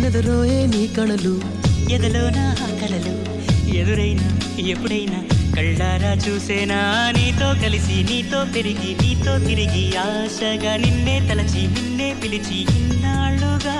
నెదరోయే నీ కళలు ఎదలోన ఆ కళలు ఎదురైనా ఎప్పుడైనా కళ్ళారా చూసేనా? నీతో కలిసి నీతో పెరిగి నీతో తిరిగి ఆశగా నిన్నే తలచి నిన్నే పిలిచి ఇన్నాళ్ళుగా